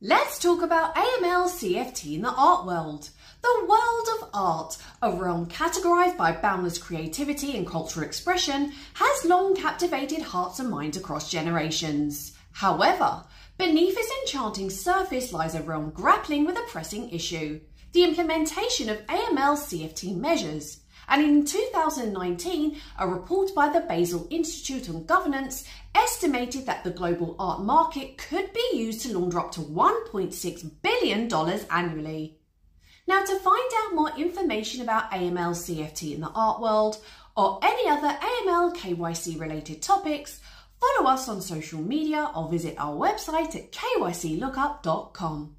Let's talk about AML CFT in the art world. The world of art, a realm categorised by boundless creativity and cultural expression, has long captivated hearts and minds across generations. However, beneath its enchanting surface lies a realm grappling with a pressing issue, the implementation of AML CFT measures. And in 2019, a report by the Basel Institute on Governance estimated that the global art market could be used to launder up to $1.6 billion annually. Now, to find out more information about AML CFT in the art world or any other AML KYC related topics, follow us on social media or visit our website at kyclookup.com.